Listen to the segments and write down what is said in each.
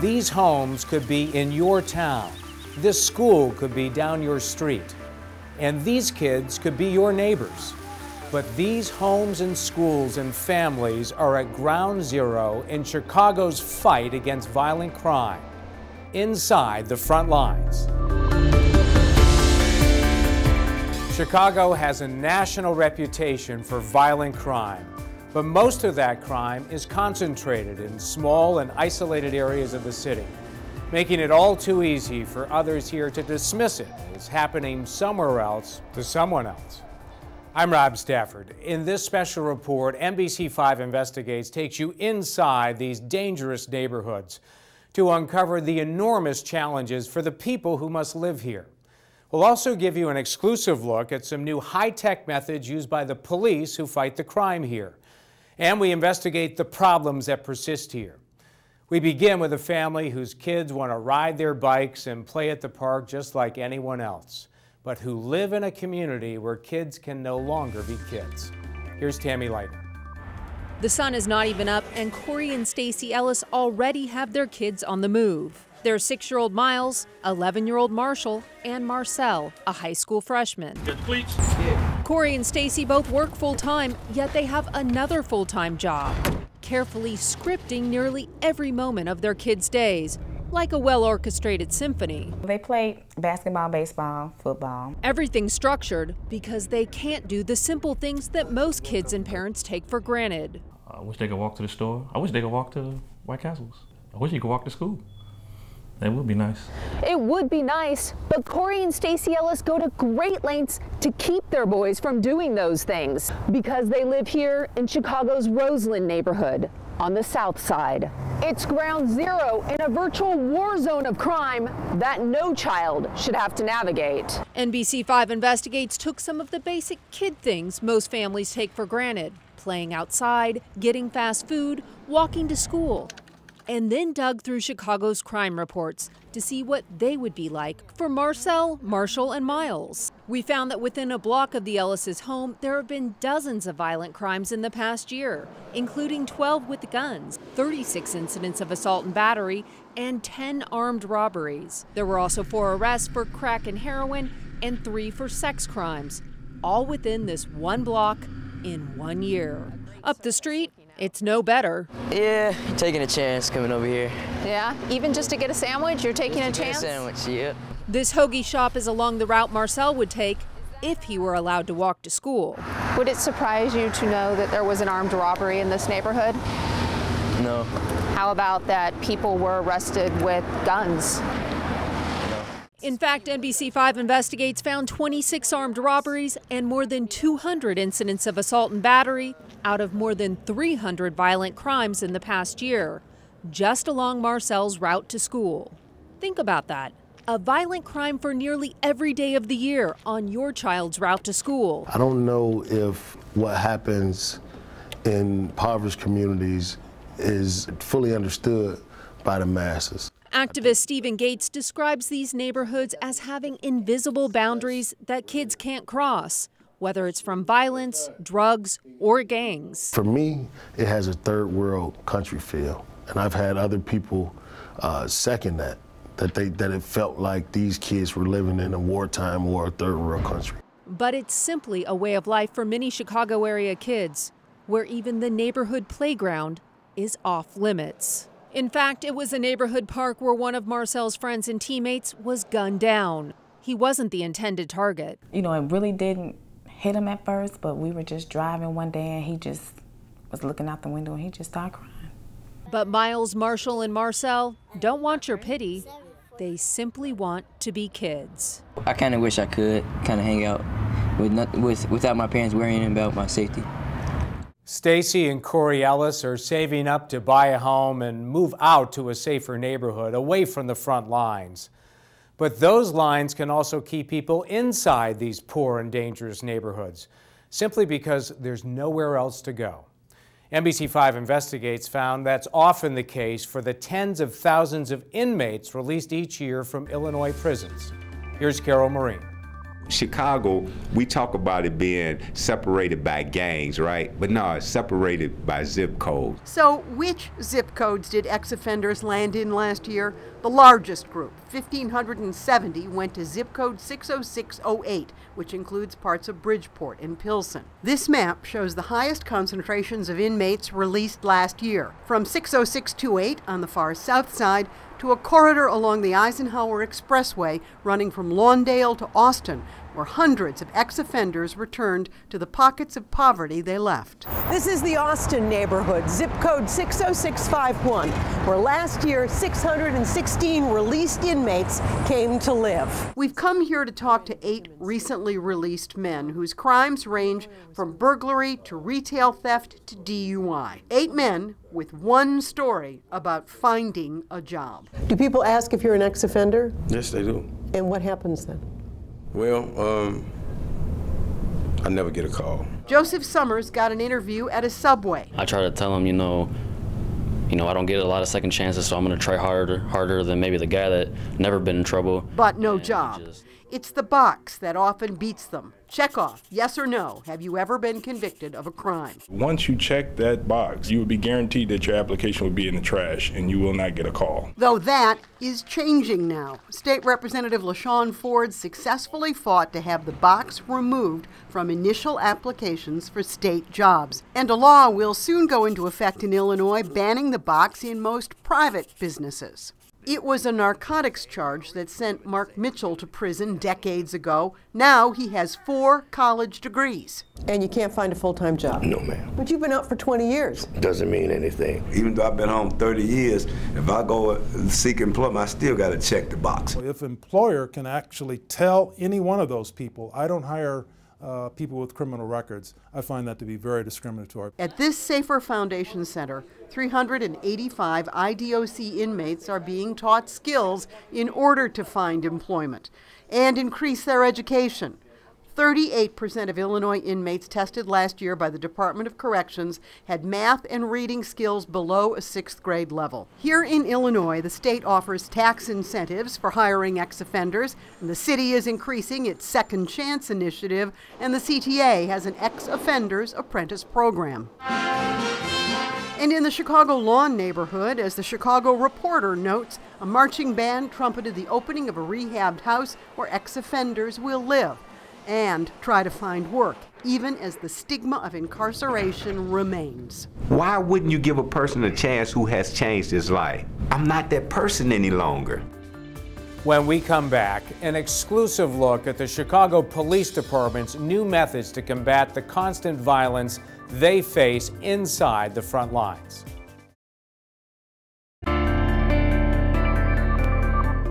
These homes could be in your town. This school could be down your street. And these kids could be your neighbors. But these homes and schools and families are at ground zero in Chicago's fight against violent crime, inside the front lines. Chicago has a national reputation for violent crime, but most of that crime is concentrated in small and isolated areas of the city, making it all too easy for others here to dismiss it as happening somewhere else to someone else. I'm Rob Stafford. In this special report, NBC5 Investigates takes you inside these dangerous neighborhoods to uncover the enormous challenges for the people who must live here. We'll also give you an exclusive look at some new high-tech methods used by the police who fight the crime here. And we investigate the problems that persist here. We begin with a family whose kids want to ride their bikes and play at the park just like anyone else, but who live in a community where kids can no longer be kids. Here's Tammy Leitner. The sun is not even up, and Corey and Stacy Ellis already have their kids on the move. Their six year old Miles, 11 year old Marshall, and Marcel, a high school freshman. Corey and Stacy both work full time, yet they have another full time job, carefully scripting nearly every moment of their kids' days. Like a well orchestrated symphony. They play basketball, baseball, football. Everything structured because they can't do the simple things that most kids and parents take for granted. I wish they could walk to the store. I wish they could walk to White Castles. I wish you could walk to school. That would be nice. It would be nice, but Corey and Stacy Ellis go to great lengths to keep their boys from doing those things because they live here in Chicago's Roseland neighborhood on the south side. It's ground zero in a virtual war zone of crime that no child should have to navigate. NBC5 Investigates took some of the basic kid things most families take for granted playing outside, getting fast food, walking to school and then dug through Chicago's crime reports to see what they would be like for Marcel, Marshall, and Miles. We found that within a block of the Ellis's home, there have been dozens of violent crimes in the past year, including 12 with guns, 36 incidents of assault and battery, and 10 armed robberies. There were also four arrests for crack and heroin and three for sex crimes, all within this one block in one year. Up the street, it's no better. Yeah, taking a chance coming over here. Yeah, even just to get a sandwich, you're taking a chance? A sandwich, yeah. This hoagie shop is along the route Marcel would take if he were allowed to walk to school. Would it surprise you to know that there was an armed robbery in this neighborhood? No. How about that people were arrested with guns? In fact, NBC5 Investigates found 26 armed robberies and more than 200 incidents of assault and battery out of more than 300 violent crimes in the past year, just along Marcel's route to school. Think about that. A violent crime for nearly every day of the year on your child's route to school. I don't know if what happens in impoverished communities is fully understood by the masses. Activist Stephen Gates describes these neighborhoods as having invisible boundaries that kids can't cross, whether it's from violence, drugs, or gangs. For me, it has a third world country feel, and I've had other people uh, second that, that, they, that it felt like these kids were living in a wartime or a third world country. But it's simply a way of life for many Chicago area kids, where even the neighborhood playground is off limits. In fact, it was a neighborhood park where one of Marcel's friends and teammates was gunned down. He wasn't the intended target. You know, it really didn't hit him at first, but we were just driving one day and he just was looking out the window and he just started crying. But Miles, Marshall, and Marcel don't want your pity. They simply want to be kids. I kind of wish I could kind of hang out with, not, with without my parents worrying about my safety. Stacy and Corey Ellis are saving up to buy a home and move out to a safer neighborhood away from the front lines. But those lines can also keep people inside these poor and dangerous neighborhoods, simply because there's nowhere else to go. NBC5 Investigates found that's often the case for the tens of thousands of inmates released each year from Illinois prisons. Here's Carol Marin. Chicago, we talk about it being separated by gangs, right? But no, it's separated by zip code. So, which zip codes did ex offenders land in last year? The largest group, 1,570, went to zip code 60608, which includes parts of Bridgeport and Pilsen. This map shows the highest concentrations of inmates released last year, from 60628 on the far south side to a corridor along the Eisenhower Expressway running from Lawndale to Austin, where hundreds of ex offenders returned to the pockets of poverty they left. This is the Austin neighborhood, zip code 60651, where last year 616 released inmates came to live. We've come here to talk to eight recently released men whose crimes range from burglary to retail theft to DUI. Eight men with one story about finding a job. Do people ask if you're an ex offender? Yes, they do. And what happens then? Well, um, I never get a call. Joseph Summers got an interview at a subway. I try to tell him, you know, you know, I don't get a lot of second chances, so I'm going to try harder, harder than maybe the guy that never been in trouble. But no job. Just, it's the box that often beats them. Check off, yes or no, have you ever been convicted of a crime? Once you check that box, you would be guaranteed that your application would be in the trash and you will not get a call. Though that is changing now. State Representative LaShawn Ford successfully fought to have the box removed from initial applications for state jobs. And a law will soon go into effect in Illinois banning the box in most private businesses. It was a narcotics charge that sent Mark Mitchell to prison decades ago. Now he has four college degrees. And you can't find a full time job? No, ma'am. But you've been out for 20 years. Doesn't mean anything. Even though I've been home 30 years, if I go seek employment, I still got to check the box. If employer can actually tell any one of those people, I don't hire uh, people with criminal records. I find that to be very discriminatory. At this Safer Foundation Center, 385 IDOC inmates are being taught skills in order to find employment and increase their education. 38% of Illinois inmates tested last year by the Department of Corrections had math and reading skills below a sixth grade level. Here in Illinois, the state offers tax incentives for hiring ex offenders, and the city is increasing its Second Chance initiative, and the CTA has an ex offenders apprentice program. And in the Chicago Lawn neighborhood, as the Chicago Reporter notes, a marching band trumpeted the opening of a rehabbed house where ex offenders will live and try to find work, even as the stigma of incarceration remains. Why wouldn't you give a person a chance who has changed his life? I'm not that person any longer. When we come back, an exclusive look at the Chicago Police Department's new methods to combat the constant violence they face inside the front lines.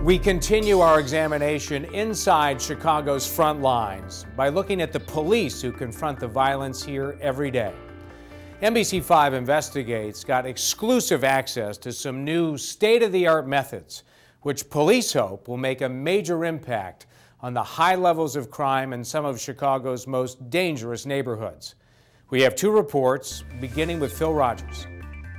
We continue our examination inside Chicago's front lines by looking at the police who confront the violence here every day. NBC5 Investigates got exclusive access to some new state of the art methods, which police hope will make a major impact on the high levels of crime in some of Chicago's most dangerous neighborhoods. We have two reports, beginning with Phil Rogers.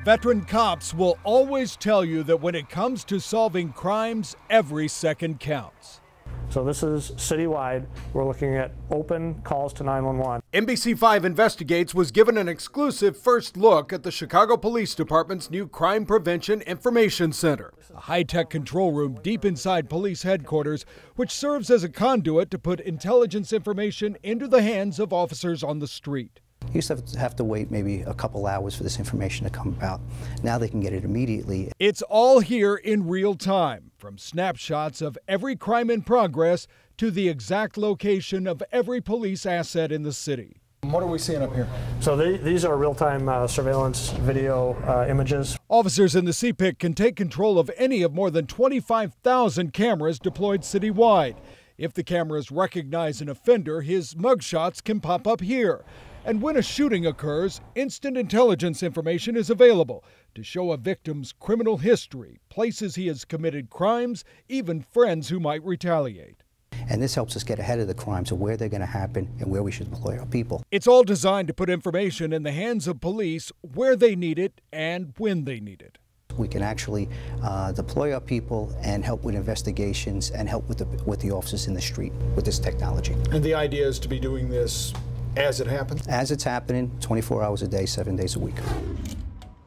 Veteran cops will always tell you that when it comes to solving crimes, every second counts. So this is citywide. We're looking at open calls to 911. NBC5 Investigates was given an exclusive first look at the Chicago Police Department's new Crime Prevention Information Center, a high-tech control room deep inside police headquarters, which serves as a conduit to put intelligence information into the hands of officers on the street. You used to have to wait maybe a couple hours for this information to come out. Now they can get it immediately. It's all here in real time, from snapshots of every crime in progress to the exact location of every police asset in the city. What are we seeing up here? So they, these are real-time uh, surveillance video uh, images. Officers in the CPIC can take control of any of more than 25,000 cameras deployed citywide. If the cameras recognize an offender, his mugshots can pop up here. And when a shooting occurs, instant intelligence information is available to show a victim's criminal history, places he has committed crimes, even friends who might retaliate. And this helps us get ahead of the crimes of where they're going to happen and where we should deploy our people. It's all designed to put information in the hands of police where they need it and when they need it. We can actually uh, deploy our people and help with investigations and help with the, with the officers in the street with this technology. And the idea is to be doing this as it happens? As it's happening, 24 hours a day, seven days a week.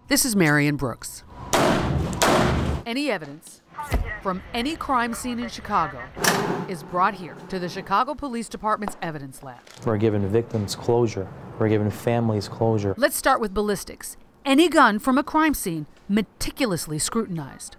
This is Marion Brooks. Any evidence from any crime scene in Chicago is brought here to the Chicago Police Department's evidence lab. We're giving victims closure. We're giving families closure. Let's start with ballistics. Any gun from a crime scene meticulously scrutinized.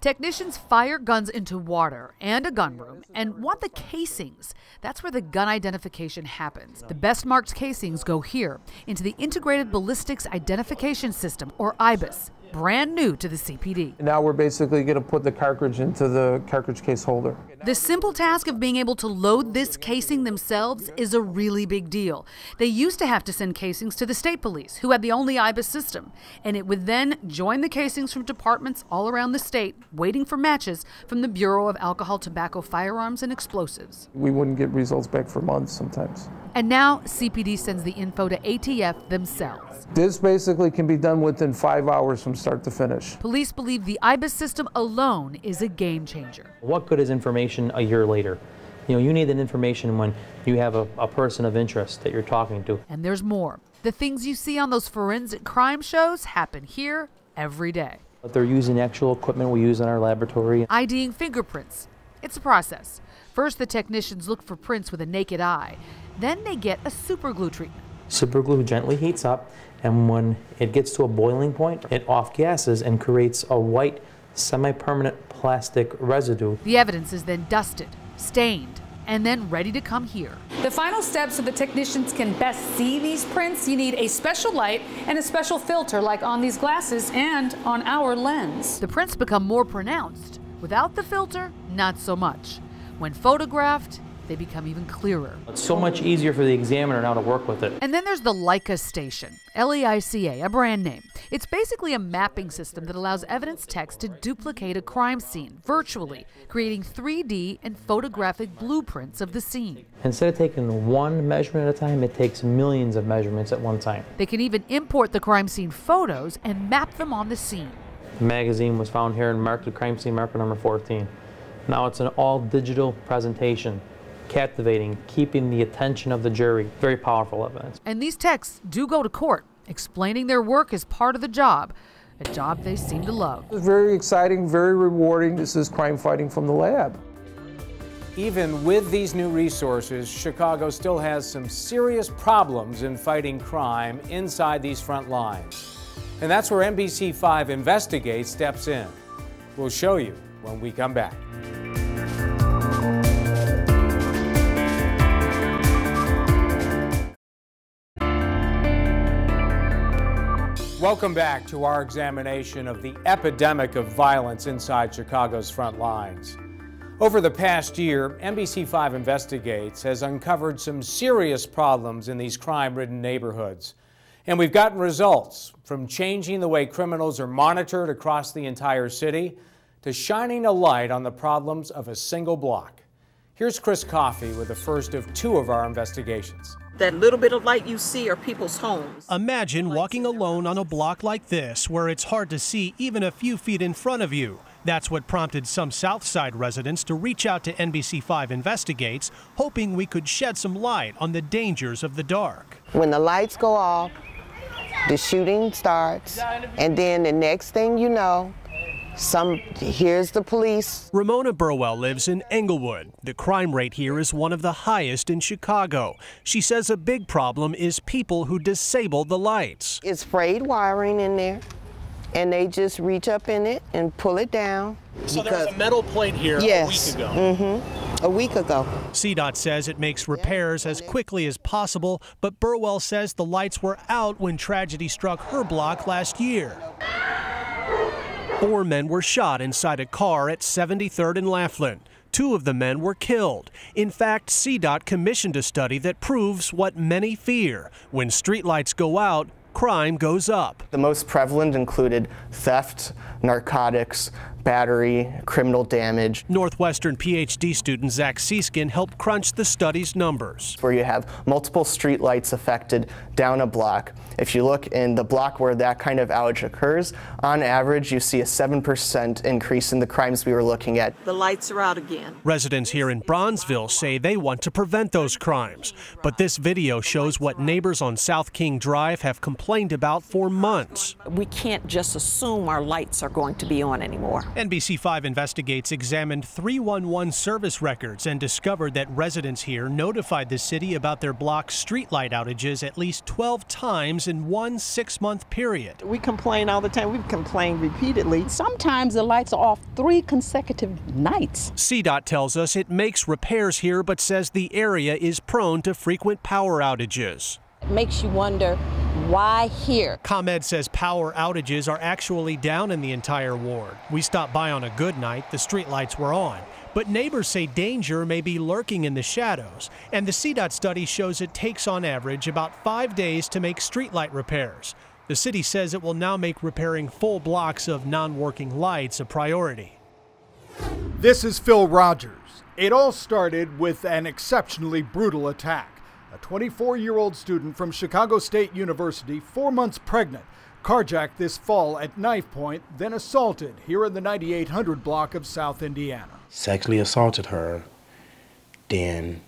Technicians fire guns into water and a gun room and want the casings. That's where the gun identification happens. The best marked casings go here into the Integrated Ballistics Identification System, or IBIS, brand new to the CPD. Now we're basically going to put the cartridge into the cartridge case holder. The simple task of being able to load this casing themselves is a really big deal. They used to have to send casings to the state police, who had the only IBIS system, and it would then join the casings from departments all around the state, waiting for matches from the Bureau of Alcohol, Tobacco, Firearms, and Explosives. We wouldn't get results back for months sometimes. And now CPD sends the info to ATF themselves. This basically can be done within five hours from start to finish. Police believe the IBIS system alone is a game changer. What good is information a year later? You know, you need that information when you have a, a person of interest that you're talking to. And there's more. The things you see on those forensic crime shows happen here every day. But they're using actual equipment we use in our laboratory. IDing fingerprints. It's a process. First, the technicians look for prints with a naked eye. Then they get a superglue treatment. Superglue gently heats up, and when it gets to a boiling point, it off gases and creates a white, semi permanent plastic residue. The evidence is then dusted, stained, and then ready to come here. The final step so the technicians can best see these prints, you need a special light and a special filter like on these glasses and on our lens. The prints become more pronounced. Without the filter, not so much. When photographed, they become even clearer. It's so much easier for the examiner now to work with it. And then there's the Leica Station, L E I C A, a brand name. It's basically a mapping system that allows evidence techs to duplicate a crime scene virtually, creating 3D and photographic blueprints of the scene. Instead of taking one measurement at a time, it takes millions of measurements at one time. They can even import the crime scene photos and map them on the scene. The magazine was found here and marked the crime scene marker number 14. Now it's an all digital presentation captivating, keeping the attention of the jury. Very powerful evidence. And these texts do go to court, explaining their work as part of the job, a job they seem to love. It's very exciting, very rewarding. This is crime fighting from the lab. Even with these new resources, Chicago still has some serious problems in fighting crime inside these front lines. And that's where NBC5 Investigate steps in. We'll show you when we come back. Welcome back to our examination of the epidemic of violence inside Chicago's front lines. Over the past year, NBC5 Investigates has uncovered some serious problems in these crime ridden neighborhoods. And we've gotten results from changing the way criminals are monitored across the entire city to shining a light on the problems of a single block. Here's Chris Coffey with the first of two of our investigations. That little bit of light you see are people's homes. Imagine walking alone on a block like this where it's hard to see even a few feet in front of you. That's what prompted some Southside residents to reach out to NBC5 Investigates, hoping we could shed some light on the dangers of the dark. When the lights go off, the shooting starts, and then the next thing you know, some here's the police. Ramona Burwell lives in Englewood. The crime rate here is one of the highest in Chicago. She says a big problem is people who disable the lights. It's frayed wiring in there, and they just reach up in it and pull it down. So there was a metal plate here yes. a week ago. Mm-hmm. A week ago. CDOT says it makes repairs as quickly as possible, but Burwell says the lights were out when tragedy struck her block last year. Four men were shot inside a car at 73rd and Laughlin. Two of the men were killed. In fact, CDOT commissioned a study that proves what many fear. When streetlights go out, crime goes up. The most prevalent included theft, narcotics, battery, criminal damage. Northwestern PhD student Zach Seeskin helped crunch the study's numbers. Where you have multiple street lights affected down a block. If you look in the block where that kind of outage occurs, on average you see a 7% increase in the crimes we were looking at. The lights are out again. Residents here in Bronzeville say they want to prevent those crimes. But this video shows what neighbors on South King Drive have complained about for months. We can't just assume our lights are going to be on anymore. NBC5 Investigates examined 311 service records and discovered that residents here notified the city about their block's streetlight outages at least 12 times in one six month period. We complain all the time. We've complained repeatedly. Sometimes the lights are off three consecutive nights. CDOT tells us it makes repairs here but says the area is prone to frequent power outages. It makes you wonder why here? ComEd says power outages are actually down in the entire ward. We stopped by on a good night, the streetlights were on. But neighbors say danger may be lurking in the shadows, and the CDOT study shows it takes on average about five days to make streetlight repairs. The city says it will now make repairing full blocks of non working lights a priority. This is Phil Rogers. It all started with an exceptionally brutal attack. A 24 year old student from Chicago State University, four months pregnant, carjacked this fall at knife point, then assaulted here in the 9800 block of South Indiana. Sexually assaulted her, then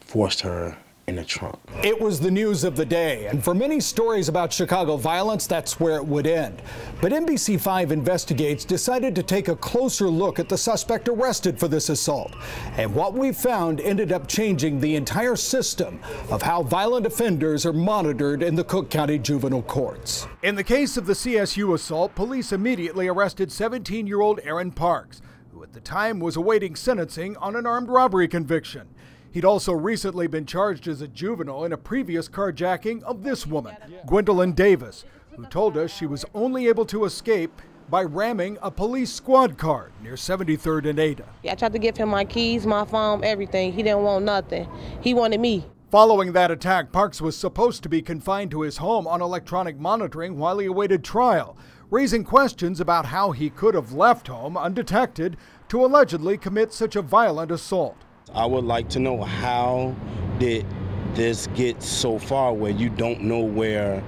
forced her in the trunk. It was the news of the day, and for many stories about Chicago violence, that's where it would end. But NBC5 Investigates decided to take a closer look at the suspect arrested for this assault. And what we found ended up changing the entire system of how violent offenders are monitored in the Cook County juvenile courts. In the case of the CSU assault, police immediately arrested 17 year old Aaron Parks, who at the time was awaiting sentencing on an armed robbery conviction. He'd also recently been charged as a juvenile in a previous carjacking of this woman, Gwendolyn Davis, who told us she was only able to escape by ramming a police squad car near 73rd and Ada. I tried to give him my keys, my phone, everything. He didn't want nothing. He wanted me. Following that attack, Parks was supposed to be confined to his home on electronic monitoring while he awaited trial, raising questions about how he could have left home undetected to allegedly commit such a violent assault. I would like to know how did this get so far where you don't know where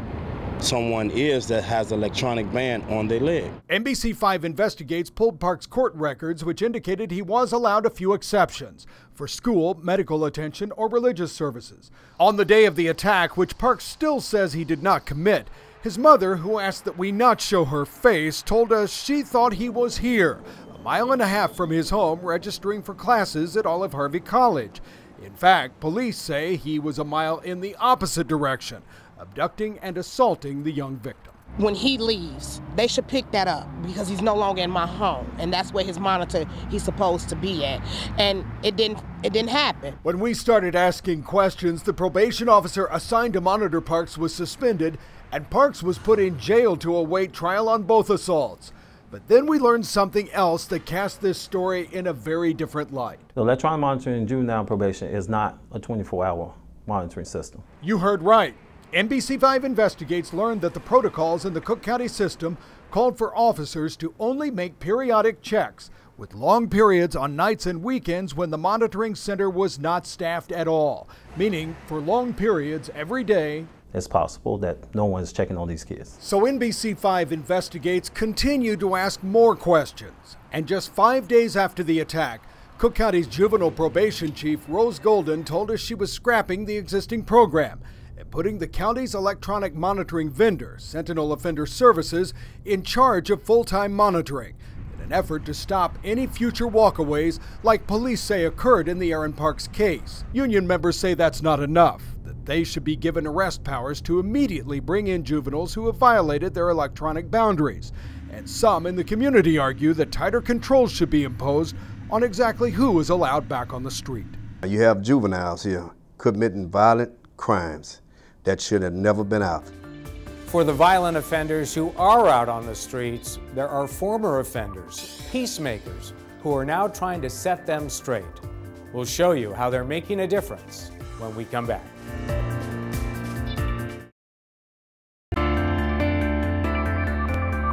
someone is that has electronic band on their leg. NBC5 Investigates pulled Park's court records, which indicated he was allowed a few exceptions for school, medical attention, or religious services. On the day of the attack, which Park still says he did not commit, his mother, who asked that we not show her face, told us she thought he was here, mile and a half from his home, registering for classes at Olive Harvey College. In fact, police say he was a mile in the opposite direction, abducting and assaulting the young victim. When he leaves, they should pick that up because he's no longer in my home, and that's where his monitor he's supposed to be at. And it didn't it didn't happen. When we started asking questions, the probation officer assigned to monitor Parks was suspended, and Parks was put in jail to await trial on both assaults. But then we learned something else that cast this story in a very different light. The electronic monitoring in juvenile probation is not a 24 hour monitoring system. You heard right. NBC5 Investigates learned that the protocols in the Cook County system called for officers to only make periodic checks, with long periods on nights and weekends when the monitoring center was not staffed at all, meaning for long periods every day. It's possible that no one's checking on these kids. So NBC5 Investigates continued to ask more questions. And just five days after the attack, Cook County's juvenile probation chief, Rose Golden, told us she was scrapping the existing program and putting the county's electronic monitoring vendor, Sentinel Offender Services, in charge of full time monitoring in an effort to stop any future walkaways like police say occurred in the Aaron Parks case. Union members say that's not enough, they should be given arrest powers to immediately bring in juveniles who have violated their electronic boundaries. And some in the community argue that tighter controls should be imposed on exactly who is allowed back on the street. You have juveniles here committing violent crimes that should have never been out. For the violent offenders who are out on the streets, there are former offenders, peacemakers, who are now trying to set them straight. We'll show you how they're making a difference when we come back.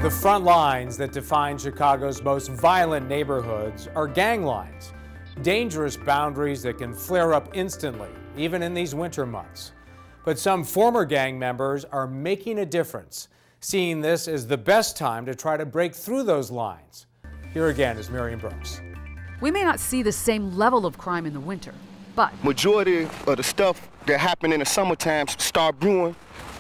The front lines that define Chicago's most violent neighborhoods are gang lines, dangerous boundaries that can flare up instantly, even in these winter months. But some former gang members are making a difference, seeing this as the best time to try to break through those lines. Here again is Marion Brooks. We may not see the same level of crime in the winter, but majority of the stuff that happen in the summertime start brewing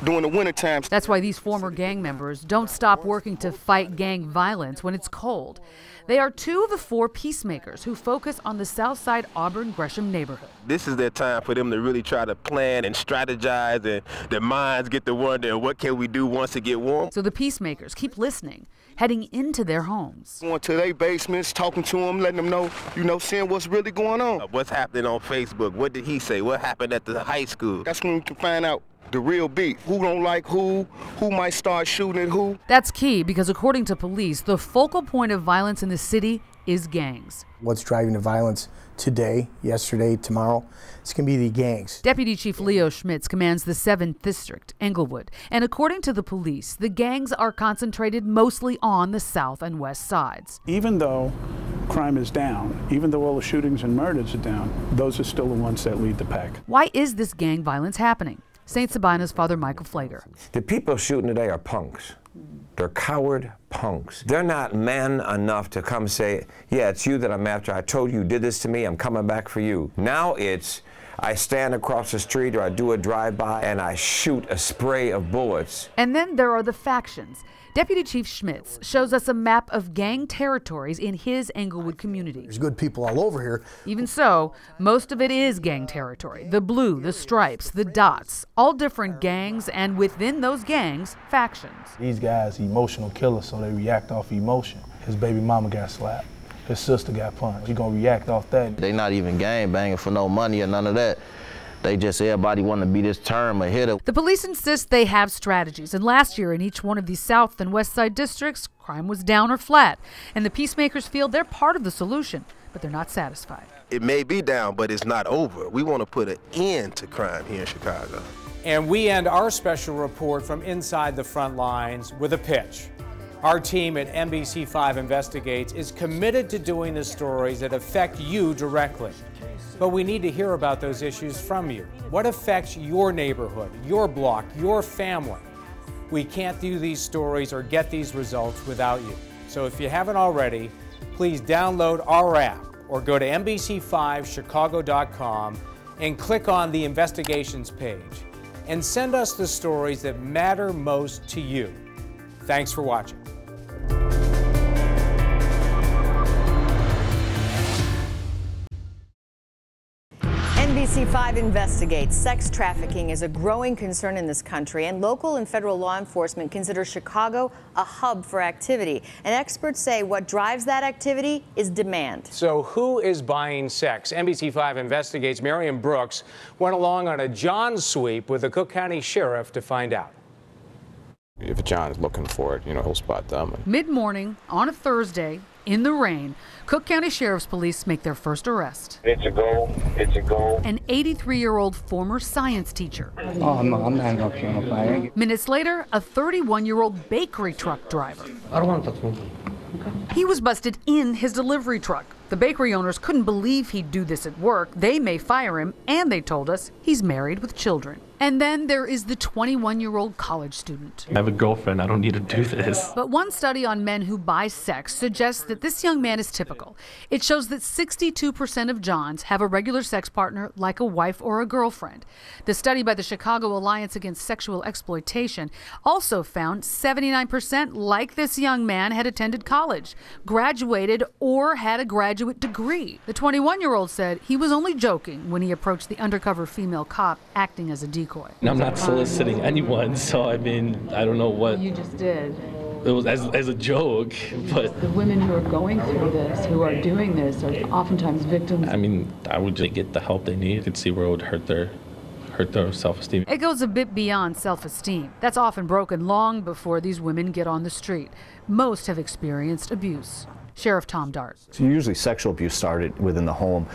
during the winter times. That's why these former gang members don't stop working to fight gang violence when it's cold. They are two of the four peacemakers who focus on the Southside Auburn Gresham neighborhood. This is their time for them to really try to plan and strategize and their minds get to wondering what can we do once it get warm. So the peacemakers keep listening, heading into their homes. Going to their basements, talking to them, letting them know, you know, seeing what's really going on. What's happening on Facebook? What did he say? What happened at the high school? That's when we can find out the real beef. Who don't like who, who might start shooting at who. That's key because according to police, the focal point of violence in the city is gangs. What's driving the violence today, yesterday, tomorrow? It's going to be the gangs. Deputy Chief Leo Schmitz commands the 7th District, Englewood. And according to the police, the gangs are concentrated mostly on the south and west sides. Even though crime is down, even though all the shootings and murders are down, those are still the ones that lead the pack. Why is this gang violence happening? St. Sabina's Father Michael Pfleger. The people shooting today are punks. They're coward punks. They're not men enough to come say, yeah, it's you that I'm after. I told you you did this to me. I'm coming back for you. Now it's, I stand across the street or I do a drive-by and I shoot a spray of bullets. And then there are the factions. Deputy Chief Schmitz shows us a map of gang territories in his Englewood community. There's good people all over here. Even so, most of it is gang territory. The blue, the stripes, the dots, all different gangs, and within those gangs, factions. These guys emotional killers, so they react off emotion. His baby mama got slapped. His sister got punched. He gonna react off that. They not even gang banging for no money or none of that. They just everybody want to be this term a hitter. The police insist they have strategies, and last year in each one of these South and West Side districts, crime was down or flat. And the peacemakers feel they're part of the solution, but they're not satisfied. It may be down, but it's not over. We want to put an end to crime here in Chicago. And we end our special report from inside the front lines with a pitch. Our team at NBC5 Investigates is committed to doing the stories that affect you directly. But we need to hear about those issues from you. What affects your neighborhood, your block, your family? We can't do these stories or get these results without you. So if you haven't already, please download our app or go to NBC5Chicago.com and click on the investigations page and send us the stories that matter most to you. Thanks for watching. NBC5 investigates. Sex trafficking is a growing concern in this country, and local and federal law enforcement consider Chicago a hub for activity. And experts say what drives that activity is demand. So, who is buying sex? NBC5 investigates. Marion Brooks went along on a John sweep with the Cook County Sheriff to find out. If John is looking for it, you know, he'll spot them. Mid morning on a Thursday, in the rain, Cook County Sheriff's Police make their first arrest. It's a goal. It's a goal. An 83 year old former science teacher. Oh, no, I'm not going to kill nobody. Minutes later, a 31 year old bakery truck driver. I don't want to touch He was busted in his delivery truck. The bakery owners couldn't believe he'd do this at work. They may fire him, and they told us he's married with children. And then there is the 21 year old college student. I have a girlfriend. I don't need to do this. But one study on men who buy sex suggests that this young man is typical. It shows that 62% of Johns have a regular sex partner like a wife or a girlfriend. The study by the Chicago Alliance Against Sexual Exploitation also found 79% like this young man had attended college, graduated, or had a graduate degree. The 21 year old said he was only joking when he approached the undercover female cop acting as a decoy. And I'm not soliciting anyone, so I mean, I don't know what. You just did. It was as, as a joke, but. The women who are going through this, who are doing this, are oftentimes victims. I mean, I would just get the help they need. Could see where it would hurt their hurt their self-esteem. It goes a bit beyond self-esteem. That's often broken long before these women get on the street. Most have experienced abuse. Sheriff Tom Dart. So usually sexual abuse started within the home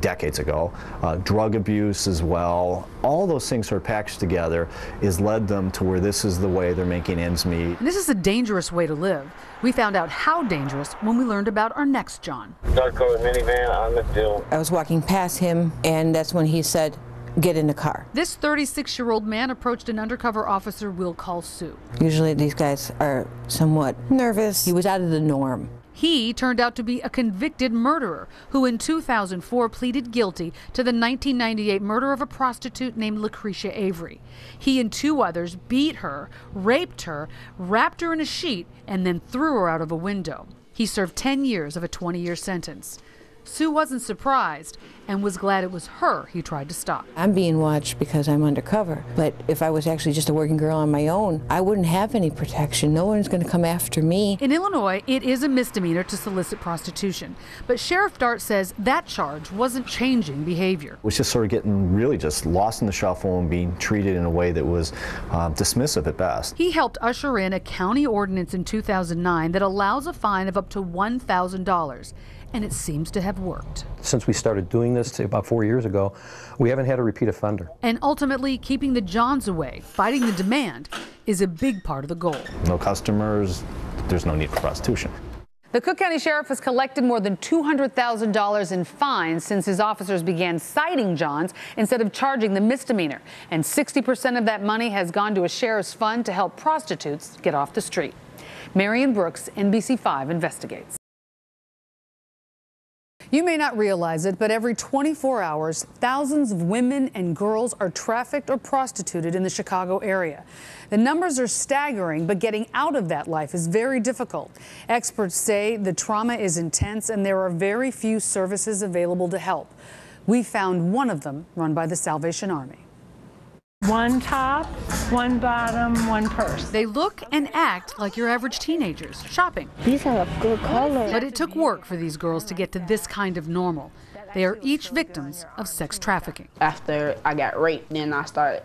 decades ago, uh, drug abuse as well. All those things sort of packaged together has led them to where this is the way they're making ends meet. And this is a dangerous way to live. We found out how dangerous when we learned about our next John. Dark colored minivan on the deal. I was walking past him, and that's when he said, get in the car. This 36 year old man approached an undercover officer we'll call Sue. Usually these guys are somewhat nervous. He was out of the norm. He turned out to be a convicted murderer who in 2004 pleaded guilty to the 1998 murder of a prostitute named Lucretia Avery. He and two others beat her, raped her, wrapped her in a sheet, and then threw her out of a window. He served 10 years of a 20 year sentence. Sue wasn't surprised and was glad it was her he tried to stop. I'm being watched because I'm undercover, but if I was actually just a working girl on my own, I wouldn't have any protection. No one's going to come after me. In Illinois, it is a misdemeanor to solicit prostitution, but Sheriff Dart says that charge wasn't changing behavior. It was just sort of getting really just lost in the shuffle and being treated in a way that was uh, dismissive at best. He helped usher in a county ordinance in 2009 that allows a fine of up to $1,000 and it seems to have worked. Since we started doing this about four years ago, we haven't had a repeat offender. And ultimately, keeping the Johns away, fighting the demand, is a big part of the goal. No customers, there's no need for prostitution. The Cook County Sheriff has collected more than $200,000 in fines since his officers began citing Johns instead of charging the misdemeanor. And 60% of that money has gone to a sheriff's fund to help prostitutes get off the street. Marion Brooks, NBC5 investigates. You may not realize it, but every 24 hours, thousands of women and girls are trafficked or prostituted in the Chicago area. The numbers are staggering, but getting out of that life is very difficult. Experts say the trauma is intense and there are very few services available to help. We found one of them run by the Salvation Army. One top, one bottom, one purse. They look and act like your average teenagers shopping. These have a good color. But it took work for these girls to get to this kind of normal. They are each victims of sex trafficking. After I got raped, then I started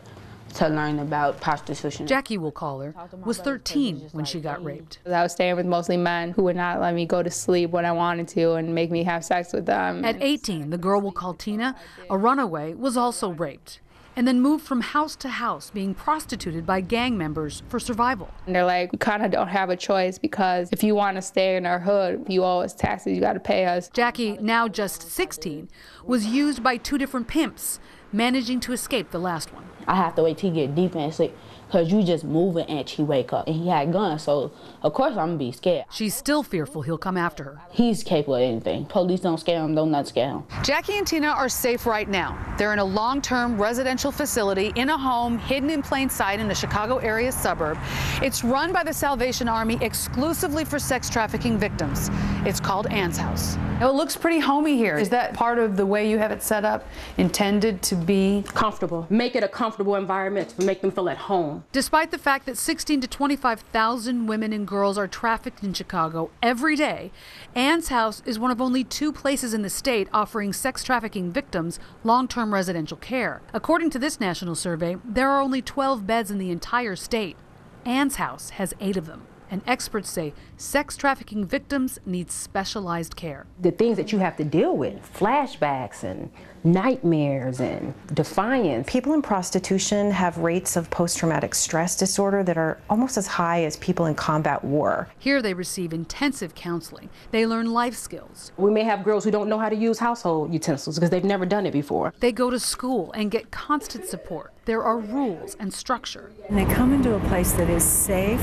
to learn about prostitution. Jackie, will call her, was 13 when she got raped. I was staying with mostly men who would not let me go to sleep when I wanted to and make me have sex with them. At 18, the girl we'll call Tina, a runaway, was also raped and then moved from house to house being prostituted by gang members for survival. And they're like, we kind of don't have a choice because if you want to stay in our hood, you owe us taxes, you got to pay us. Jackie, now just 16, was used by two different pimps, managing to escape the last one. I have to wait till he get deep and sleep because you just moving and he wake up. And he had guns, so of course I'm gonna be scared. She's still fearful he'll come after her. He's capable of anything. Police don't scare him, don't not scare him. Jackie and Tina are safe right now. They're in a long-term residential facility in a home hidden in plain sight in a Chicago area suburb. It's run by the Salvation Army exclusively for sex trafficking victims. It's called Ann's House. Now, it looks pretty homey here. Is that part of the way you have it set up, intended to be comfortable? Make it a comfortable environment to make them feel at home. Despite the fact that 16 to 25,000 women and girls are trafficked in Chicago every day, Ann's House is one of only two places in the state offering sex trafficking victims long-term residential care. According to this national survey, there are only 12 beds in the entire state. Ann's House has eight of them and experts say sex trafficking victims need specialized care. The things that you have to deal with, flashbacks and nightmares and defiance. People in prostitution have rates of post traumatic stress disorder that are almost as high as people in combat war. Here they receive intensive counseling. They learn life skills. We may have girls who don't know how to use household utensils because they've never done it before. They go to school and get constant support. There are rules and structure. And they come into a place that is safe,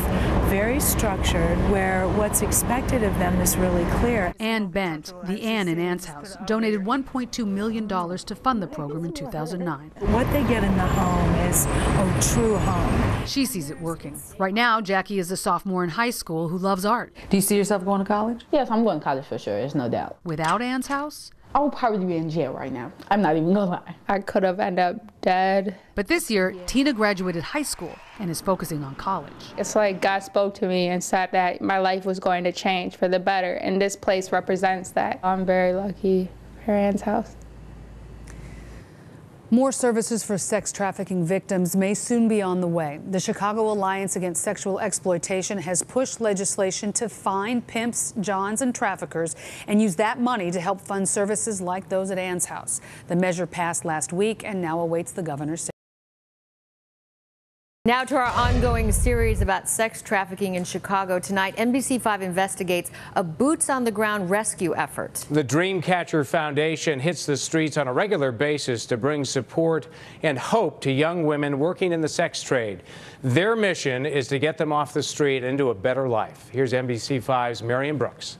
very structured, where what's expected of them is really clear. Ann Bent, the Ann in Ann's house, donated $1.2 million to fund the program in 2009. What they get in the home is a true home. She sees it working. Right now, Jackie is a sophomore in high school who loves art. Do you see yourself going to college? Yes, I'm going to college for sure, there's no doubt. Without Ann's house? I would probably be in jail right now. I'm not even gonna lie. I could have ended up dead. But this year, Tina graduated high school and is focusing on college. It's like God spoke to me and said that my life was going to change for the better, and this place represents that. I'm very lucky for Ann's house. More services for sex trafficking victims may soon be on the way. The Chicago Alliance Against Sexual Exploitation has pushed legislation to fine pimps, johns, and traffickers and use that money to help fund services like those at Ann's house. The measure passed last week and now awaits the governor's Now to our ongoing series about sex trafficking in Chicago. Tonight, NBC5 investigates a boots on the ground rescue effort. The Dreamcatcher Foundation hits the streets on a regular basis to bring support and hope to young women working in the sex trade. Their mission is to get them off the street into a better life. Here's NBC5's Marion Brooks.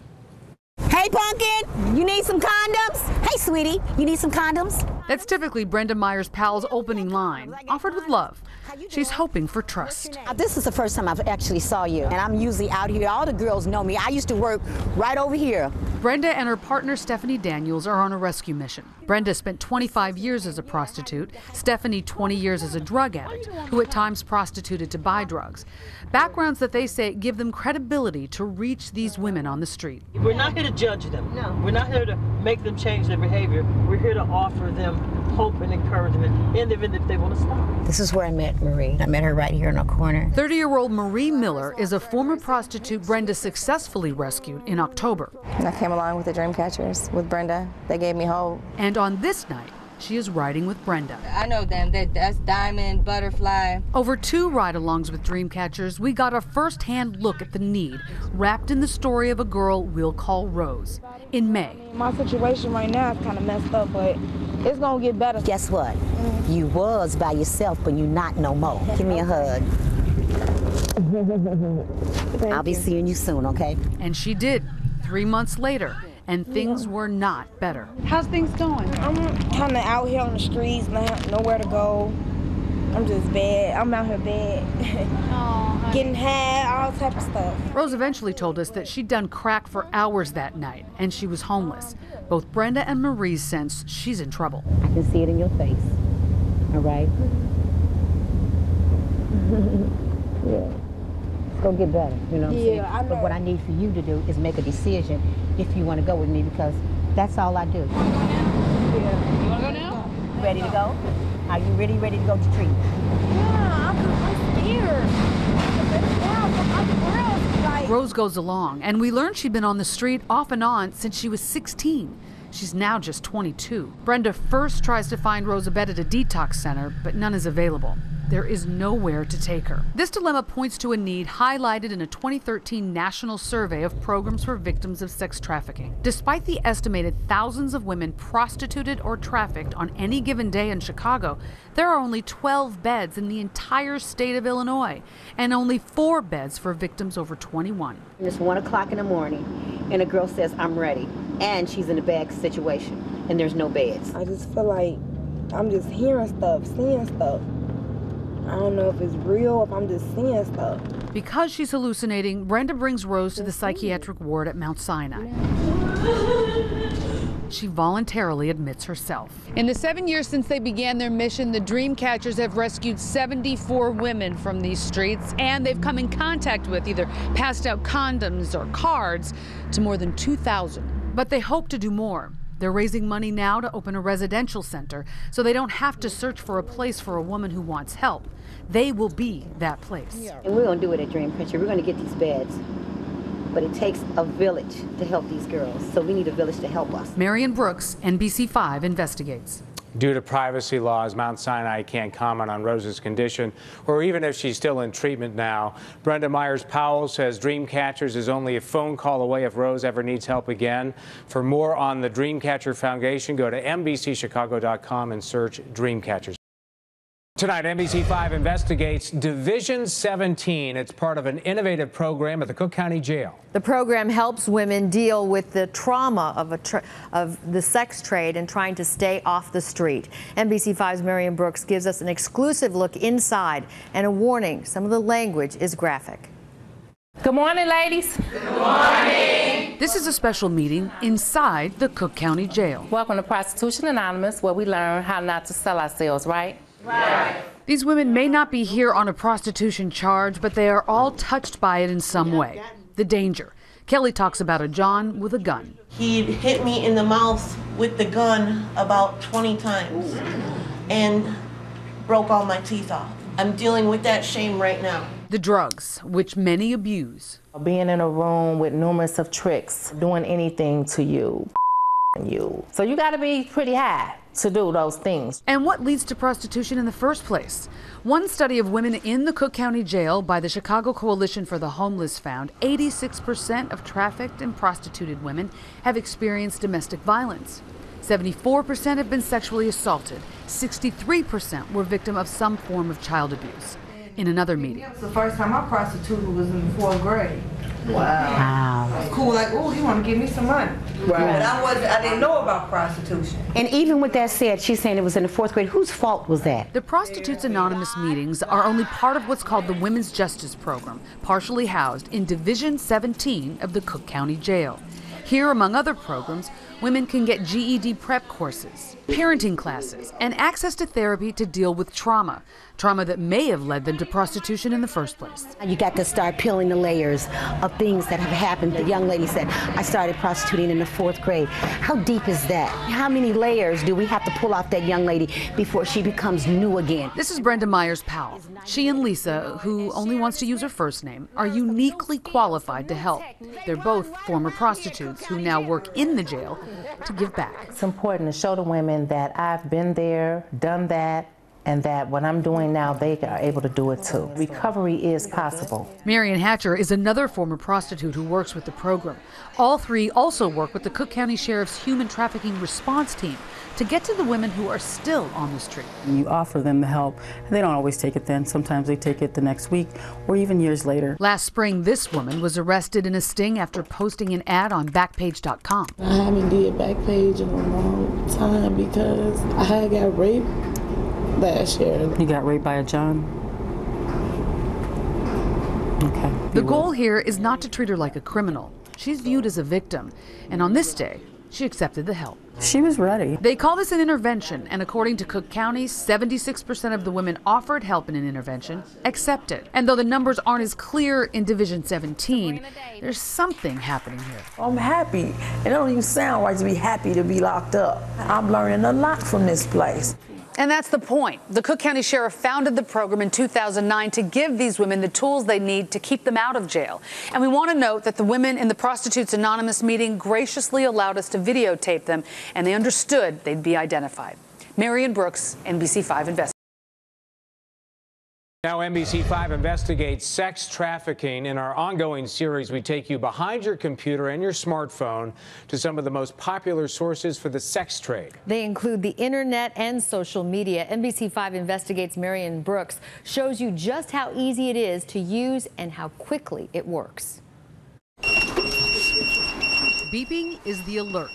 Hey, Pumpkin, you need some condoms? Hey, sweetie, you need some condoms? That's typically Brenda Myers Powell's opening line, offered with love. She's hoping for trust. Uh, this is the first time I've actually saw you, and I'm usually out here. All the girls know me. I used to work right over here. Brenda and her partner Stephanie Daniels are on a rescue mission. Brenda spent 25 years as a prostitute, Stephanie 20 years as a drug addict, who at times prostituted to buy drugs. Backgrounds that they say give them credibility to reach these women on the street. We're not here to judge them. No. We're not here to make them change their behavior. We're here to offer them hope and encouragement in the event if they want to stop. This is where I met Marie. I met her right here in the corner. 30 year old Marie Miller is a former prostitute Brenda successfully rescued in October. And I came along with the Dreamcatchers with Brenda. They gave me hope. And on this night, she is riding with Brenda. I know them. That, that's Diamond, Butterfly. Over two ride alongs with Dreamcatchers, we got a first hand look at the need wrapped in the story of a girl we'll call Rose. In May, My situation right now is kind of messed up, but it's going to get better. Guess what? You was by yourself, but you not no more. Give me a hug. I'll be seeing you soon, okay? and she did three months later, and things were not better. How's things going? I'm kind of out here on the streets, not nowhere to go. I'm just bad. I'm out here bad. Getting high, all type of stuff. Rose eventually told us that she'd done crack for hours that night and she was homeless. Both Brenda and Marie sense she's in trouble. I can see it in your face. All right? yeah. It's gonna get better, you know what I'm saying? Yeah, I But what I need for you to do is make a decision if you want to go with me because that's all I do. You want to go now? You want to go now? Ready to go? Are you really ready to go to treatment? Yeah, I'm, I'm scared. Yeah, like, Rose goes along, and we learn she'd been on the street off and on since she was 16. She's now just 22. Brenda first tries to find Rose a bed at a detox center, but none is available. There is nowhere to take her. This dilemma points to a need highlighted in a 2013 national survey of programs for victims of sex trafficking. Despite the estimated thousands of women prostituted or trafficked on any given day in Chicago, there are only 12 beds in the entire state of Illinois, and only four beds for victims over 21. It's one o'clock in the morning, and a girl says, I'm ready. And she's in a bad situation, and there's no beds. I just feel like I'm just hearing stuff, seeing stuff. I don't know if it's real, if I'm just seeing stuff. Because she's hallucinating, Brenda brings Rose to the psychiatric ward at Mount Sinai. She voluntarily admits herself. In the seven years since they began their mission, the Dream Catchers have rescued 74 women from these streets, and they've come in contact with either passed out condoms or cards to more than 2,000. But they hope to do more. They're raising money now to open a residential center so they don't have to search for a place for a woman who wants help. They will be that place. And we're gonna do it at Dreamcatcher. We're gonna get these beds. But it takes a village to help these girls, so we need a village to help us. Marion Brooks, NBC5 investigates. Due to privacy laws, Mount Sinai can't comment on Rose's condition or even if she's still in treatment now. Brenda Myers Powell says Dreamcatchers is only a phone call away if Rose ever needs help again. For more on the Dreamcatcher Foundation, go to NBCChicago.com and search Dreamcatchers. Tonight, NBC5 investigates Division 17. It's part of an innovative program at the Cook County Jail. The program helps women deal with the trauma of, a tra- of the sex trade and trying to stay off the street. NBC5's Marion Brooks gives us an exclusive look inside and a warning some of the language is graphic. Good morning, ladies. Good morning. This is a special meeting inside the Cook County Jail. Welcome to Prostitution Anonymous, where we learn how not to sell ourselves, right? These women may not be here on a prostitution charge, but they are all touched by it in some way. The danger. Kelly talks about a John with a gun. He hit me in the mouth with the gun about 20 times. and broke all my teeth off. I'm dealing with that shame right now. The drugs, which many abuse. Being in a room with numerous of tricks, doing anything to you, you. So you got to be pretty high to do those things. And what leads to prostitution in the first place? One study of women in the Cook County Jail by the Chicago Coalition for the Homeless found 86% of trafficked and prostituted women have experienced domestic violence. 74% have been sexually assaulted. 63% were victim of some form of child abuse. In another meeting, The first time I prostituted was in the fourth grade. Wow. It was cool, like, oh, you want to give me some money. But I was I didn't know about prostitution. And even with that said, she's saying it was in the fourth grade. Whose fault was that? The Prostitutes Anonymous meetings are only part of what's called the Women's Justice Program, partially housed in Division 17 of the Cook County Jail. Here, among other programs, women can get GED prep courses, parenting classes, and access to therapy to deal with trauma, trauma that may have led them to prostitution in the first place. You got to start peeling the layers of things that have happened. The young lady said, I started prostituting in the fourth grade. How deep is that? How many layers do we have to pull off that young lady before she becomes new again? This is Brenda Myers Powell. She and Lisa, who only wants to use her first name, are uniquely qualified to help. They're both former prostitutes who now work in the jail to give back. It's important to show the women that I've been there, done that, and that what I'm doing now, they are able to do it too. Recovery is possible. Marian Hatcher is another former prostitute who works with the program. All three also work with the Cook County Sheriff's Human Trafficking Response Team to get to the women who are still on the street. You offer them the help, and they don't always take it then. Sometimes they take it the next week or even years later. Last spring, this woman was arrested in a sting after posting an ad on Backpage.com. I haven't did Backpage in a long time because I had got raped last year. You got raped by a John? Okay. The goal here is not to treat her like a criminal. She's viewed as a victim, and on this day, she accepted the help. She was ready. They call this an intervention, and according to Cook County, 76% of the women offered help in an intervention accepted. And though the numbers aren't as clear in Division 17, there's something happening here. I'm happy. It don't even sound right to be happy to be locked up. I'm learning a lot from this place. And that's the point. The Cook County Sheriff founded the program in 2009 to give these women the tools they need to keep them out of jail. And we want to note that the women in the Prostitutes Anonymous meeting graciously allowed us to videotape them, and they understood they'd be identified. Marion Brooks, NBC5 Investigates. Now, NBC5 investigates sex trafficking. In our ongoing series, we take you behind your computer and your smartphone to some of the most popular sources for the sex trade. They include the internet and social media. NBC5 Investigates Marion Brooks shows you just how easy it is to use and how quickly it works. Beeping is the alert.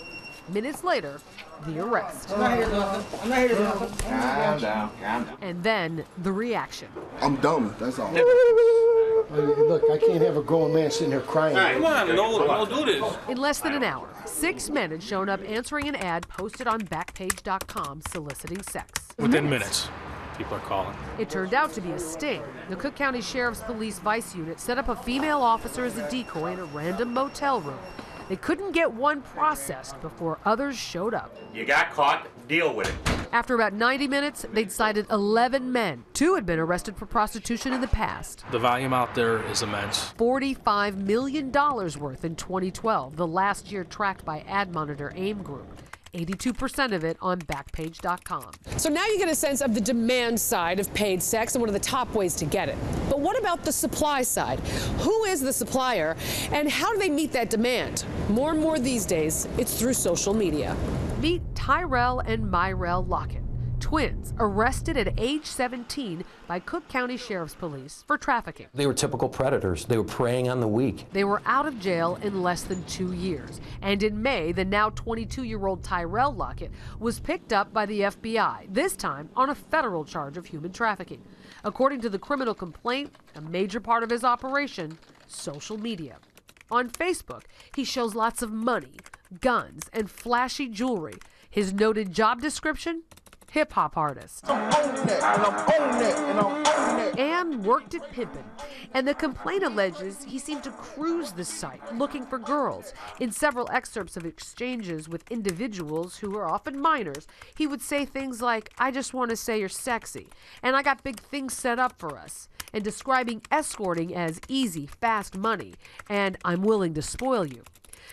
Minutes later, the arrest. I'm not here to nothing. I'm not here to nothing. Calm down, calm down. And then the reaction. I'm dumb, that's all. Look, I can't have a grown man sitting here crying. Come on, no, don't do this. In less than an hour, six men had shown up answering an ad posted on Backpage.com soliciting sex. Within minutes, people are calling. It turned out to be a sting. The Cook County Sheriff's Police Vice Unit set up a female officer as a decoy in a random motel room. They couldn't get one processed before others showed up. You got caught, deal with it. After about 90 minutes, they'd cited 11 men. Two had been arrested for prostitution in the past. The volume out there is immense. $45 million worth in 2012, the last year tracked by Ad Monitor AIM Group. 82% of it on Backpage.com. So now you get a sense of the demand side of paid sex and one of the top ways to get it. But what about the supply side? Who is the supplier and how do they meet that demand? More and more these days, it's through social media. Meet Tyrell and Myrell Lockett, twins arrested at age 17 by Cook County Sheriff's Police for trafficking. They were typical predators. They were preying on the weak. They were out of jail in less than two years. And in May, the now 22 year old Tyrell Lockett was picked up by the FBI, this time on a federal charge of human trafficking. According to the criminal complaint, a major part of his operation social media. On Facebook, he shows lots of money, guns, and flashy jewelry. His noted job description? Hip hop artist. And worked at Pippin. And the complaint alleges he seemed to cruise the site looking for girls. In several excerpts of exchanges with individuals who were often minors, he would say things like, I just want to say you're sexy, and I got big things set up for us, and describing escorting as easy, fast money, and I'm willing to spoil you.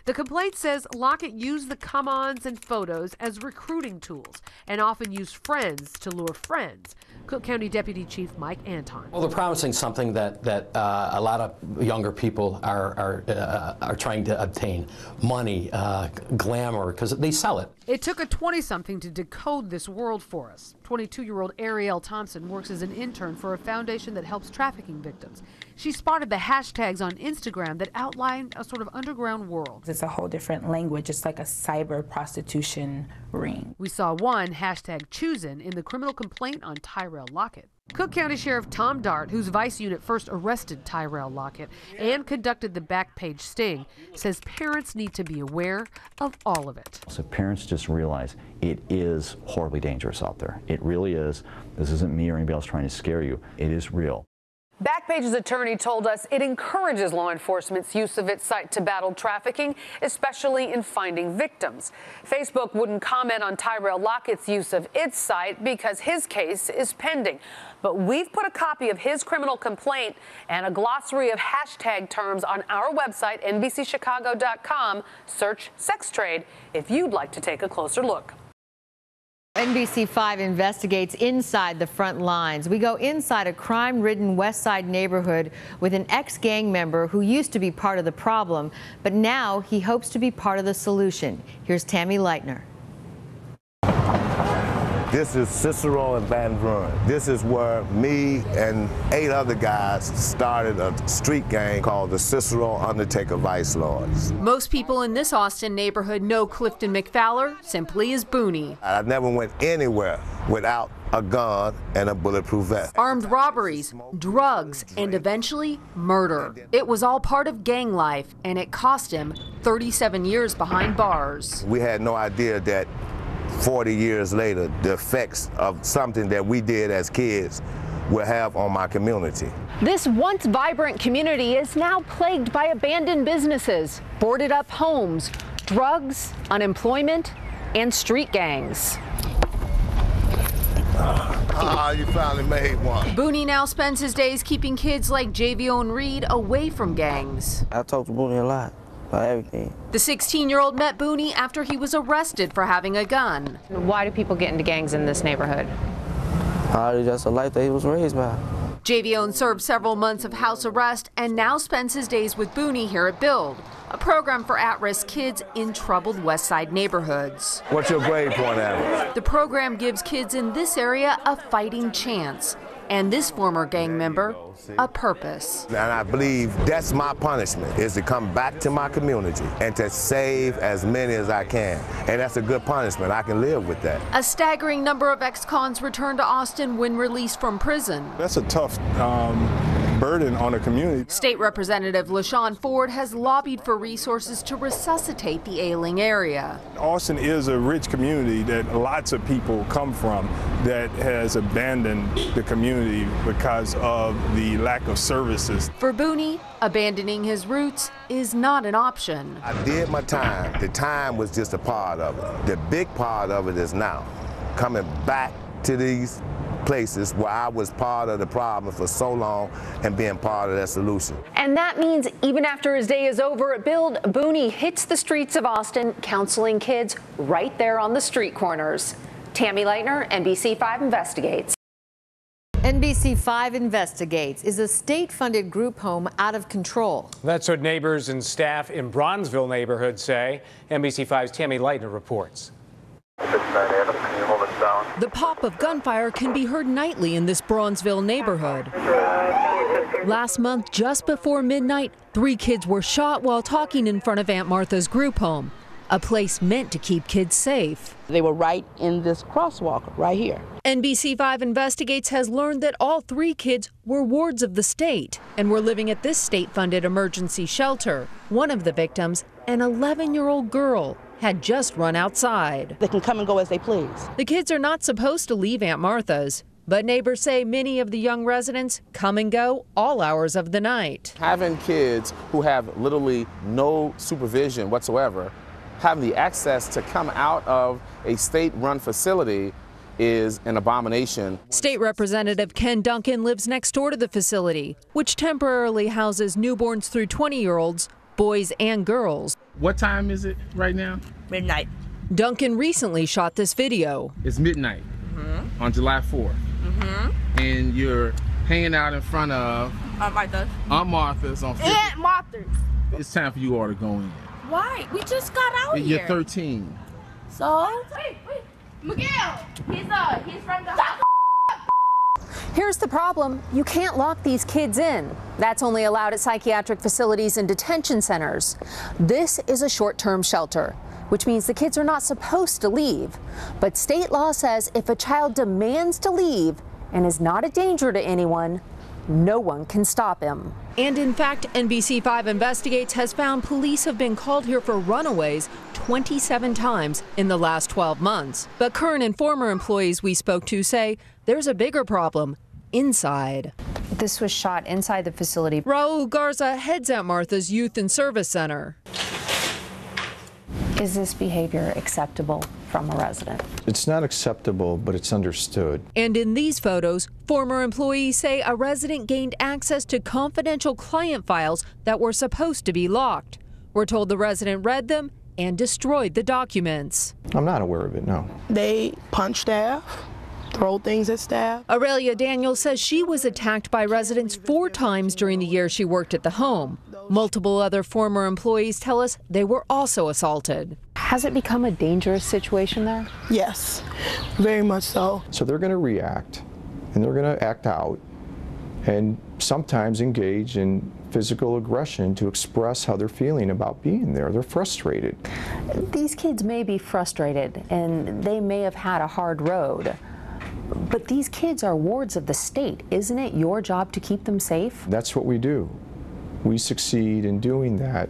The complaint says Lockett used the come ons and photos as recruiting tools and often used friends to lure friends. Cook County Deputy Chief Mike Anton. Well, they're promising something that, that uh, a lot of younger people are, are, uh, are trying to obtain money, uh, glamour, because they sell it. It took a 20 something to decode this world for us. 22 year old Ariel Thompson works as an intern for a foundation that helps trafficking victims. She spotted the hashtags on Instagram that outlined a sort of underground world. It's a whole different language. It's like a cyber prostitution ring. We saw one hashtag chosen in the criminal complaint on Tyrell Lockett. Cook County Sheriff Tom Dart, whose vice unit first arrested Tyrell Lockett and conducted the back page sting, says parents need to be aware of all of it. So parents just realize it is horribly dangerous out there. It really is. This isn't me or anybody else trying to scare you. It is real. Backpage's attorney told us it encourages law enforcement's use of its site to battle trafficking, especially in finding victims. Facebook wouldn't comment on Tyrell Lockett's use of its site because his case is pending. But we've put a copy of his criminal complaint and a glossary of hashtag terms on our website, NBCChicago.com. Search sex trade if you'd like to take a closer look. NBC5 investigates inside the front lines. We go inside a crime ridden West Side neighborhood with an ex gang member who used to be part of the problem, but now he hopes to be part of the solution. Here's Tammy Leitner. This is Cicero and Van Buren. This is where me and eight other guys started a street gang called the Cicero Undertaker Vice Lords. Most people in this Austin neighborhood know Clifton McFowler simply as Booney. I never went anywhere without a gun and a bulletproof vest. Armed robberies, drugs, and eventually murder. It was all part of gang life, and it cost him 37 years behind bars. We had no idea that 40 years later, the effects of something that we did as kids will have on my community. This once vibrant community is now plagued by abandoned businesses, boarded up homes, drugs, unemployment, and street gangs. Ah, you finally made one. Booney now spends his days keeping kids like Javion Reed away from gangs. I talk to Booney a lot about everything. The 16 year old met Booney after he was arrested for having a gun. Why do people get into gangs in this neighborhood? Probably just a life that he was raised by. Javion served several months of house arrest and now spends his days with Booney here at Build, a program for at risk kids in troubled West Side neighborhoods. What's your grade point average? The program gives kids in this area a fighting chance and this former gang member a purpose. And I believe that's my punishment is to come back to my community and to save as many as I can. And that's a good punishment. I can live with that. A staggering number of ex-cons return to Austin when released from prison. That's a tough um, burden on a community. State Representative LaShawn Ford has lobbied for resources to resuscitate the ailing area. Austin is a rich community that lots of people come from that has abandoned the community because of the lack of services. For Booney, abandoning his roots is not an option. I did my time. The time was just a part of it. The big part of it is now coming back to these places where I was part of the problem for so long and being part of that solution. And that means even after his day is over at Build, Booney hits the streets of Austin counseling kids right there on the street corners. Tammy Leitner, NBC5 Investigates. NBC5 Investigates is a state funded group home out of control. That's what neighbors and staff in Bronzeville neighborhood say. NBC5's Tammy Leitner reports. The pop of gunfire can be heard nightly in this Bronzeville neighborhood. Last month, just before midnight, three kids were shot while talking in front of Aunt Martha's group home, a place meant to keep kids safe. They were right in this crosswalk right here. NBC5 Investigates has learned that all three kids were wards of the state and were living at this state funded emergency shelter. One of the victims, an 11 year old girl, had just run outside. They can come and go as they please. The kids are not supposed to leave Aunt Martha's, but neighbors say many of the young residents come and go all hours of the night. Having kids who have literally no supervision whatsoever, having the access to come out of a state run facility is an abomination. State Representative Ken Dunkin lives next door to the facility, which temporarily houses newborns through 20 year olds, boys and girls. What time is it right now? Midnight. Dunkin recently shot this video. It's midnight Mm-hmm. on July 4th, Mm-hmm. and you're hanging out in front of Aunt Martha. Aunt Martha's on. 50. Aunt Martha's. It's time for you all to go in. Why? We just got out here. You're 13. So? Wait, wait. Miguel, he's uh, he's from the. Here's the problem you can't lock these kids in. That's only allowed at psychiatric facilities and detention centers. This is a short term shelter, which means the kids are not supposed to leave. But state law says if a child demands to leave and is not a danger to anyone, no one can stop him. And in fact, NBC5 Investigates has found police have been called here for runaways 27 times in the last 12 months. But current and former employees we spoke to say there's a bigger problem inside. This was shot inside the facility. Raul Garza heads Aunt Martha's Youth and Service Center. Is this behavior acceptable from a resident? It's not acceptable, but it's understood. And in these photos, former employees say a resident gained access to confidential client files that were supposed to be locked. We're told the resident read them and destroyed the documents. I'm not aware of it, no. They punched staff, throw things at staff. Aurelia Daniels says she was attacked by residents four times during the year she worked at the home. Multiple other former employees tell us they were also assaulted. Has it become a dangerous situation there? Yes, very much so. So they're going to react and they're going to act out and sometimes engage in physical aggression to express how they're feeling about being there. They're frustrated. These kids may be frustrated and they may have had a hard road. But these kids are wards of the state. Isn't it your job to keep them safe? That's what we do. We succeed in doing that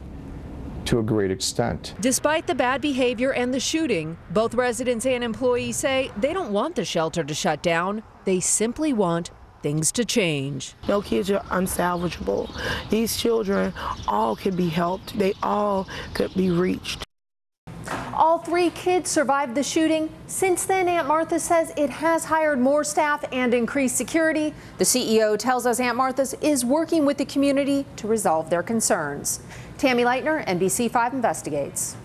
to a great extent. Despite the bad behavior and the shooting, both residents and employees say they don't want the shelter to shut down. They simply want things to change. No kids are unsalvageable. These children all could be helped. They all could be reached. All three kids survived the shooting. Since then, Aunt Martha says it has hired more staff and increased security. The CEO tells us Aunt Martha's is working with the community to resolve their concerns. Tammy Leitner, NBC5 Investigates.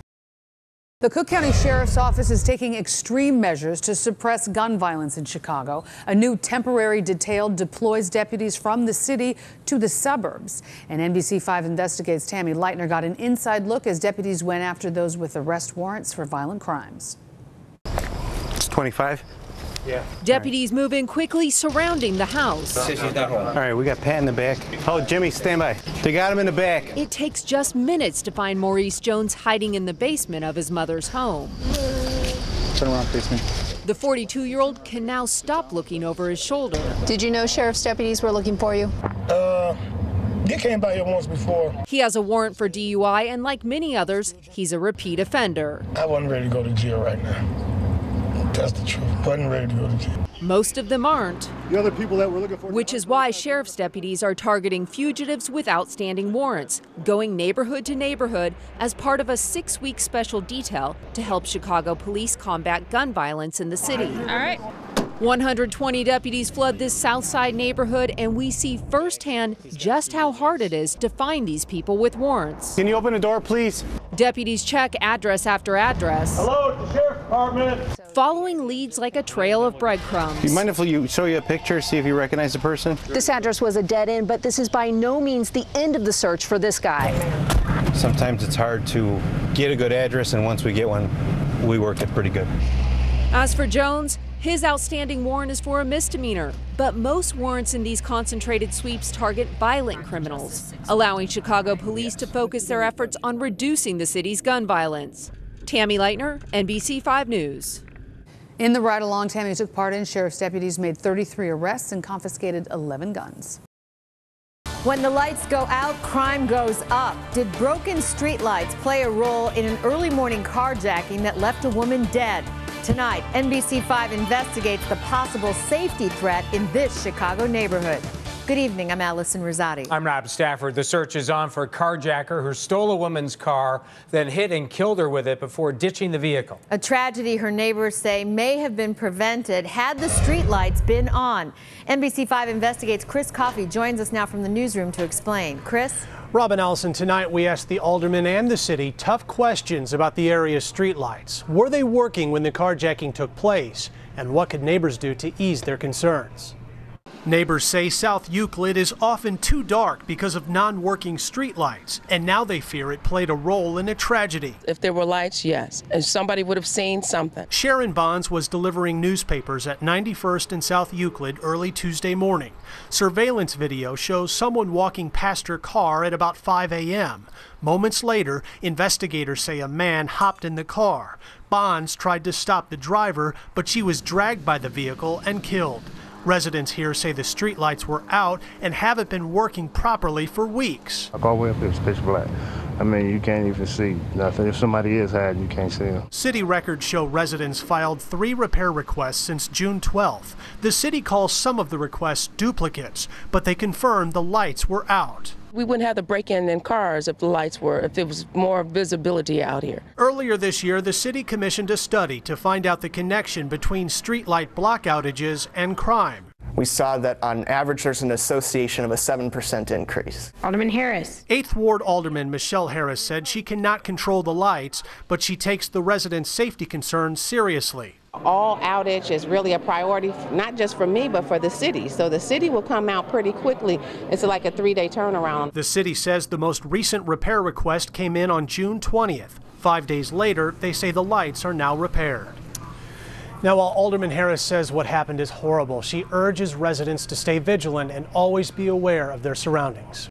The Cook County Sheriff's Office is taking extreme measures to suppress gun violence in Chicago. A new temporary detail deploys deputies from the city to the suburbs. And NBC5 Investigates Tammy Leitner got an inside look as deputies went after those with arrest warrants for violent crimes. It's 25. Yeah. Deputies move in quickly, surrounding the house. All right, we got Pat in the back. Oh, Jimmy, stand by. They got him in the back. It takes just minutes to find Maurice Jones hiding in the basement of his mother's home. Turn around, face me. The 42 year old can now stop looking over his shoulder. Did you know sheriff's deputies were looking for you? Uh, they came by here once before. He has a warrant for DUI, and like many others, he's a repeat offender. I wasn't ready to go to jail right now. That's the truth. Wasn't ready to go to jail. Most of them aren't. The other people that we're looking for. Which is why sheriff's deputies are targeting fugitives with outstanding warrants, going neighborhood to neighborhood as part of a six week special detail to help Chicago police combat gun violence in the city. All right. 120 deputies flood this South Side neighborhood, and we see firsthand just how hard it is to find these people with warrants. Can you open the door, please? Deputies check address after address, Hello, it's the sheriff's department. following leads like a trail of breadcrumbs. Do you mind if you show you a picture, see if you recognize the person? This address was a dead end, but this is by no means the end of the search for this guy. Sometimes it's hard to get a good address, and once we get one, we work it pretty good. As for Jones, his outstanding warrant is for a misdemeanor, but most warrants in these concentrated sweeps target violent criminals, allowing Chicago police to focus their efforts on reducing the city's gun violence. Tammy Leitner, NBC5 News. In the ride along Tammy took part in, sheriff's deputies made 33 arrests and confiscated 11 guns. When the lights go out, crime goes up. Did broken streetlights play a role in an early morning carjacking that left a woman dead? Tonight, NBC5 investigates the possible safety threat in this Chicago neighborhood. Good evening. I'm Allison Rosati. I'm Rob Stafford. The search is on for a carjacker who stole a woman's car, then hit and killed her with it before ditching the vehicle. A tragedy her neighbors say may have been prevented had the streetlights been on. NBC5 investigates Chris Coffey joins us now from the newsroom to explain. Chris? Rob and Allison, tonight we asked the alderman and the city tough questions about the area's streetlights. Were they working when the carjacking took place? And what could neighbors do to ease their concerns? Neighbors say South Euclid is often too dark because of non-working streetlights, and now they fear it played a role in a tragedy. If there were lights, yes. And somebody would have seen something. Sharon Bonds was delivering newspapers at 91st and South Euclid early Tuesday morning. Surveillance video shows someone walking past her car at about 5 a.m. Moments later, investigators say a man hopped in the car. Bonds tried to stop the driver, but she was dragged by the vehicle and killed. Residents here say the streetlights were out and haven't been working properly for weeks. All the way up here, it's pitch black. I mean, you can't even see nothing. If somebody is hiding, you can't see them. City records show residents filed three repair requests since June 12th. The city calls some of the requests duplicates, but they confirm the lights were out. We wouldn't have the break-in in cars if the lights were, if there was more visibility out here. Earlier this year, the city commissioned a study to find out the connection between streetlight block outages and crime. We saw that on average there's an association of a 7% increase. Alderman Harris. 8th Ward Alderman Michelle Harris said she cannot control the lights, but she takes the residents' safety concerns seriously. All outage is really a priority, not just for me, but for the city. So the city will come out pretty quickly. It's like a three day turnaround. The city says the most recent repair request came in on June 20th. Five days later, they say the lights are now repaired. Now, while Alderman Harris says what happened is horrible, she urges residents to stay vigilant and always be aware of their surroundings.